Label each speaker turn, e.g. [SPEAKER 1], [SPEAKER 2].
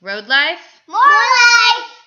[SPEAKER 1] Road life?
[SPEAKER 2] More life!